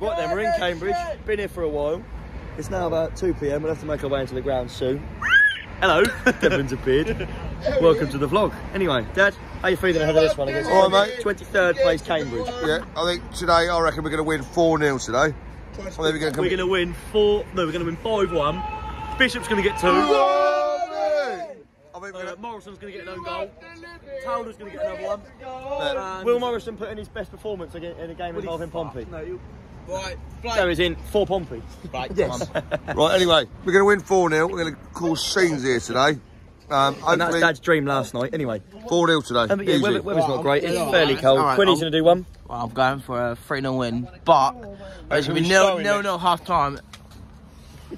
Right then, we're in Cambridge. Been here for a while. It's now about 2 pm. We'll have to make our way into the ground soon. Hello, Devon's appeared. Welcome to the vlog. Anyway, Dad, how you feeling ahead of this one against All right, mate. 23rd place Cambridge? Yeah, I think today, I reckon we're going to win 4 0 today. I think we're going to. We're going to win four. No, we're going to win five one. Bishop's going to get two. I think Uh. Morrison's going to get an own goal. Taylor's going to get another one. Will Morrison put in his best performance in a game involving Pompey? No, you- Right, So he's in for Pompey. Right, Yes. Right, anyway, we're going to win 4 0. We're going to cause scenes here today. Um, And that's Dad's dream last night. Anyway, 4 0 today. um, yeah, Easy. weather, weather's not great. It's Alright, fairly cold. alright, Quinny's I'll- going to do one. Well, I'm going for a 3 0 win, but it's going to be show nil him nil it. nil half time.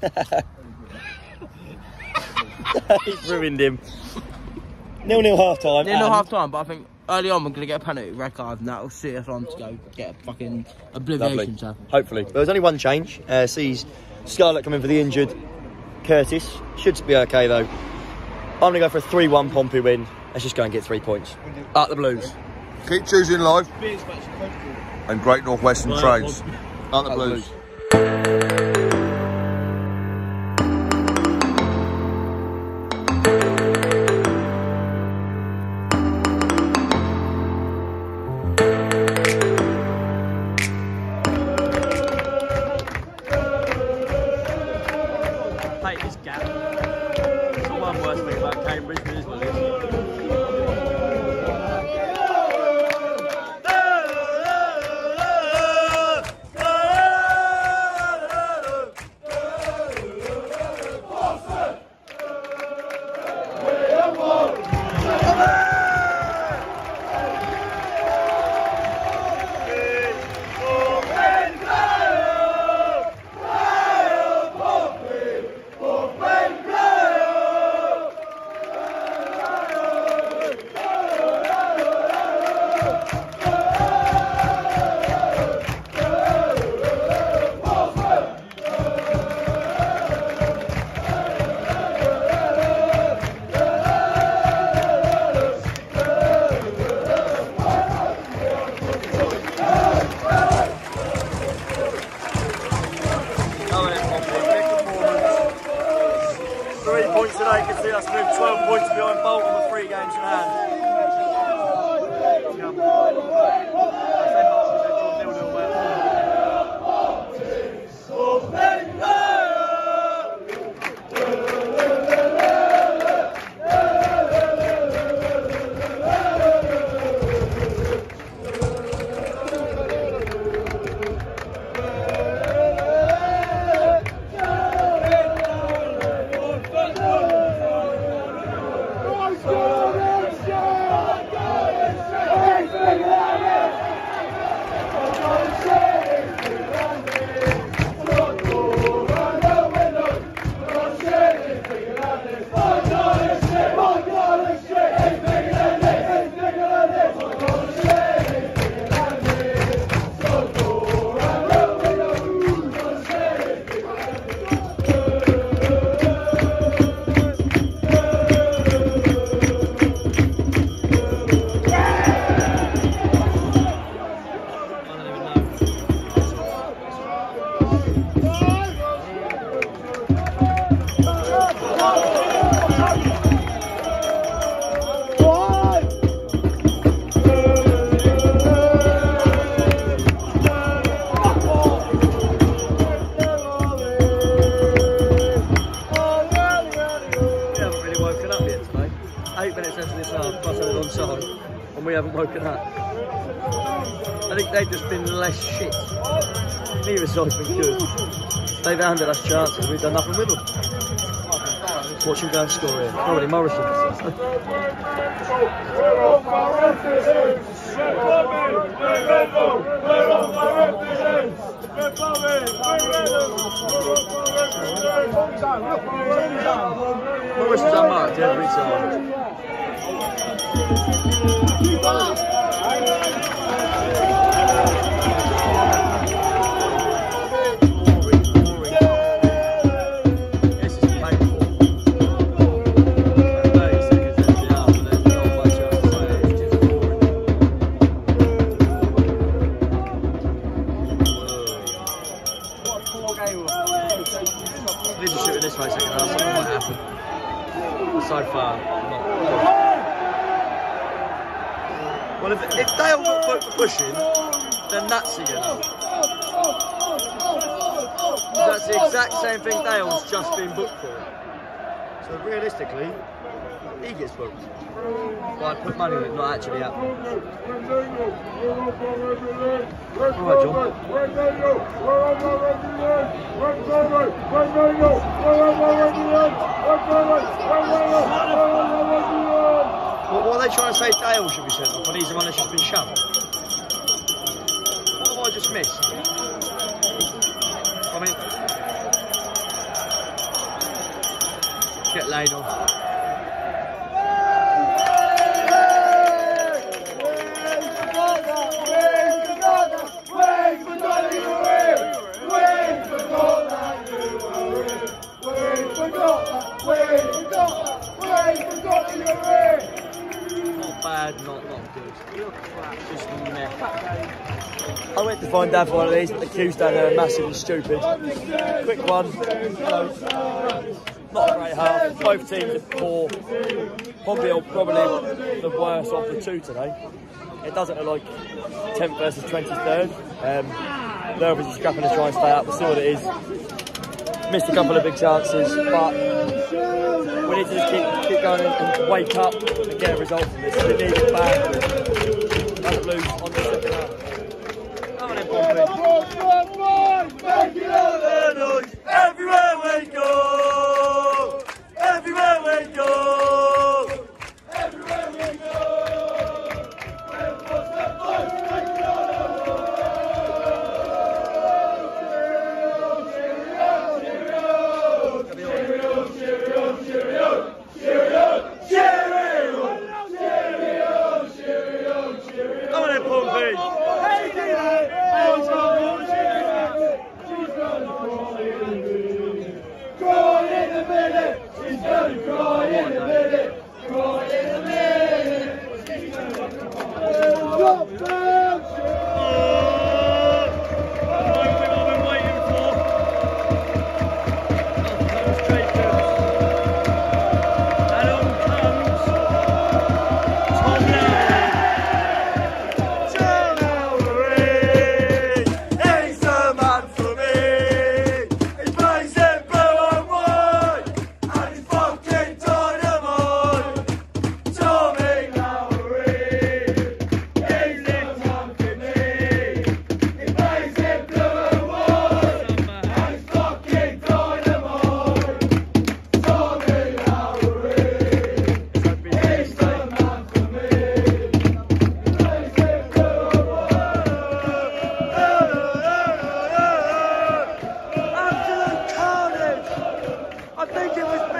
He's ruined him. Nil nil half time. Nil nil half time, but I think early on we're going to get a penalty red card and that'll see us on to go get a fucking obliviation. Lovely. So. Hopefully. There was only one change. Uh, sees Scarlett come in for the injured Curtis. Should be okay though. I'm going to go for a 3 1 Pompey win. Let's just go and get three points. At the Blues. Keep choosing life. And Great Northwestern Right, Trains. Out the blues. Move 12 points behind Bolton with three games in hand. Haven't woken up. I think they've just been less shit. Neither side's been good. They've handed us chances, we've done nothing with them. Watch him go and score here. Probably Morrison. Morrison's unmarked every time. This exact same thing Dale's just been booked for. So realistically, he gets booked. Well, I put money on it, not actually happening. What, are they trying to say Dale should be sent off when he's the one that's just been shoved? What have I just missed? Mean, get Lane off. Bad, not not good. Just meh. I went to find Dad for one of these, but the queue's down there are massive and stupid. Quick one. Hello. Not a great half. Both teams are poor. Pompey probably the worst of the two today. It doesn't look like 10th versus 23rd. Um, they're obviously scrapping to try and stay up. We'll see what it is. Missed a couple of big chances, but we need to just keep, keep going and, wake up and get a result from this. We need it back. Don't lose on the second half. Come on in, Pompey. Everywhere we go, everywhere we go. Santos!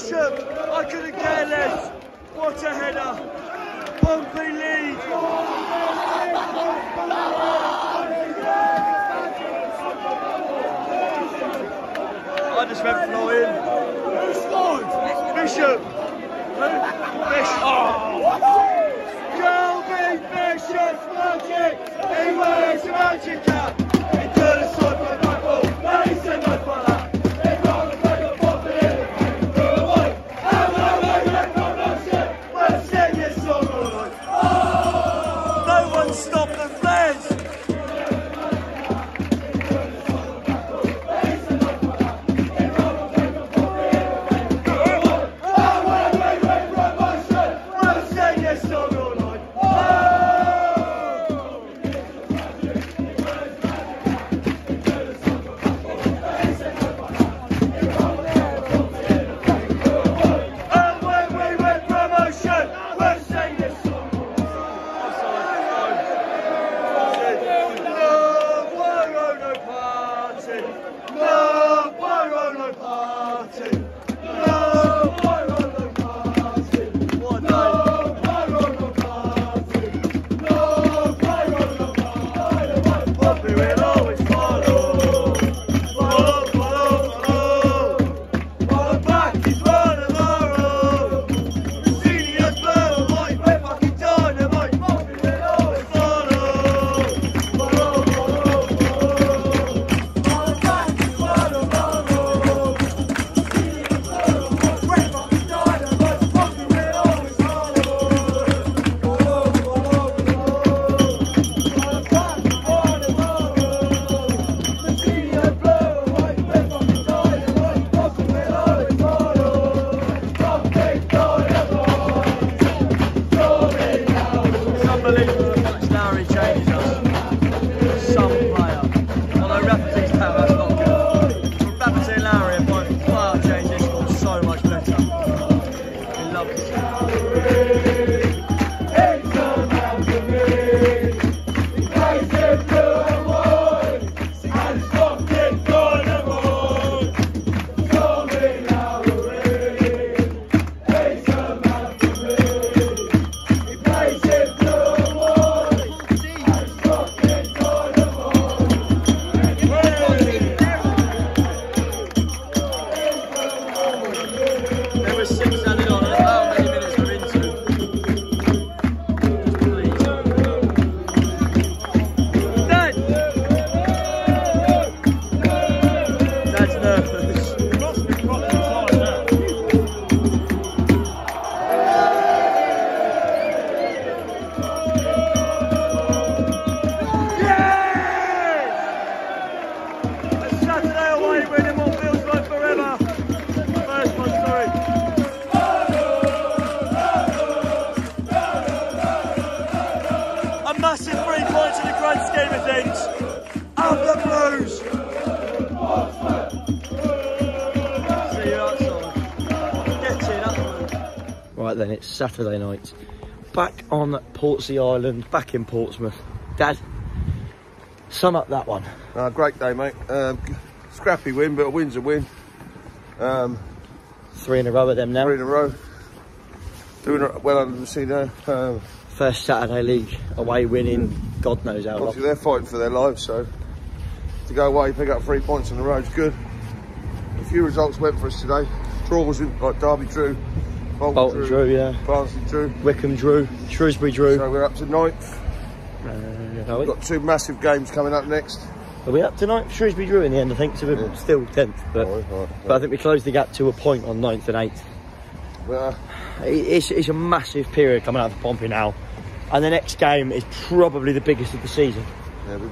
Bishop. I couldn't care less. What a header! Pompey lead. I just went flying. Who scored? Bishop. Who? Bishop. Oh. Colby Bishop's magic. He works magic out. He turned the then it's Saturday night. Back on Portsea Island, back in Portsmouth. Dad, sum up that one. Uh, great day, mate. Um, scrappy win, but a win's a win. Um, Three in a row of them now. three in a row. Doing it well under the sea now. Um, First Saturday League away winning, God knows how long. obviously, they're fighting for their lives, so to go away, pick up three points on the is good. A few results went for us today. Draw was in, like Derby drew, Bolton, Bolton drew, yeah. Barnsley drew. Wycombe drew, Shrewsbury drew. So we're up to ninth. Uh, we? We've got two massive games coming up next. are we up tonight? Shrewsbury drew in the end, I think, so we're Yeah. still 10th. But, but I think we closed the gap to a point on 9th and 8th. Well, It- It's, it's a massive period coming out of Pompey now. And the next game is probably the biggest of the season.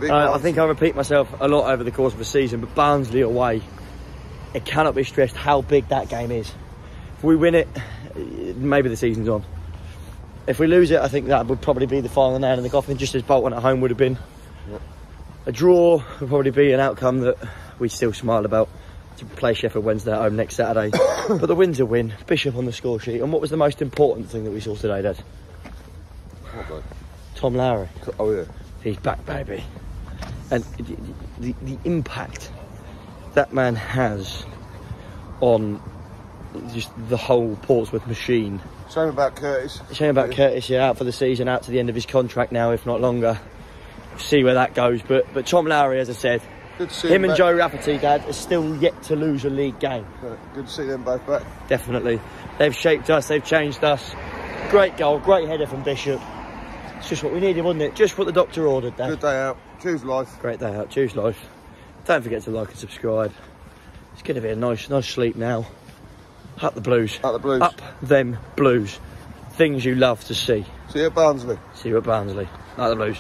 yeah, Uh, I think I repeat myself a lot over the course of the season, but Barnsley away, it cannot be stressed how big that game is. If we win it, maybe the season's on. If we lose it, I think that would probably be the final nail in the coffin, just as Bolton at home would have been. A draw would probably be an outcome that we still smile about to play Sheffield Wednesday at home next Saturday. but the win's a win. Bishop on the score sheet. And what was the most important thing that we saw today, Dad? What? Tom Lowery. Oh yeah. He's back, baby. And the, the, the impact that man has on just the whole Portsmouth machine. Shame about Curtis. Shame about Curtis, yeah, out for the season, out to the end of his contract now, if not longer. See where that goes. But but Tom Lowery, as I said, Good to see him and. Joe Rafferty, Dad, are still yet to lose a league game. Good to see them both back. Definitely. They've shaped us, they've changed us. Great goal, great header from Bishop. It's just what we needed, wasn't it? Just what the doctor ordered, Dad. Good day out. Choose life. Great day out. Choose life. Don't forget to like and subscribe. It's going to be a nice, nice sleep now. Up the blues. Up the blues. Up them blues. Things you love to see. See you at Barnsley. See you at Barnsley. Up the blues.